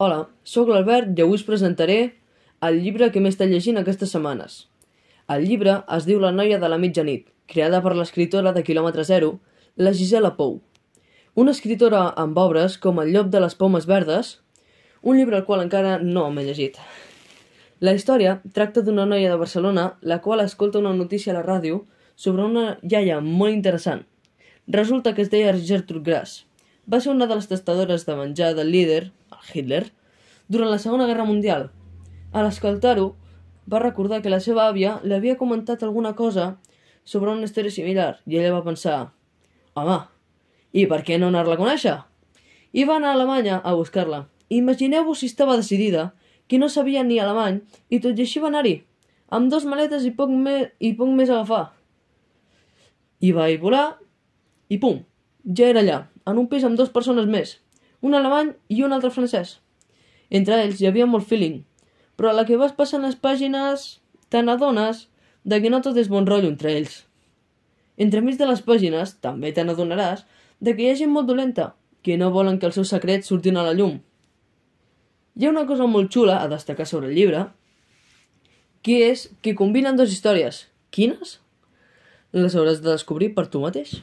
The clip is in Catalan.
Hola, sóc l'Albert i avui us presentaré el llibre que m'he estat llegint aquestes setmanes. El llibre es diu La noia de la mitjanit, creada per l'escriptora de quilòmetre zero, la Gisela Pou. Una escriptora amb obres com El llop de les pomes verdes, un llibre al qual encara no m'he llegit. La història tracta d'una noia de Barcelona la qual escolta una notícia a la ràdio sobre una iaia molt interessant. Resulta que es deia Gertrude Grass. Va ser una de les testadores de menjar del líder, Hitler, durant la Segona Guerra Mundial. A l'escoltar-ho, va recordar que la seva àvia li havia comentat alguna cosa sobre una història similar i ella va pensar «Home, i per què no anar-la a conèixer?» I va anar a Alemanya a buscar-la. Imagineu-vos si estava decidida que no sabia ni alemany i tot i així va anar-hi, amb dos maletes i poc, me i poc més a agafar. I va hi volar i pum, ja era allà, en un pis amb dues persones més, un alemany i un altre francès. Entre ells hi havia molt feeling, però a la que vas passant les pàgines te n'adones de que no tot és bon rotllo entre ells. Entremig de les pàgines també te n'adonaràs de que hi ha gent molt dolenta, que no volen que els seus secrets surtin a la llum, hi ha una cosa molt xula a destacar sobre el llibre, que és que combinen dues històries. Quines? Les hauràs de descobrir per tu mateix.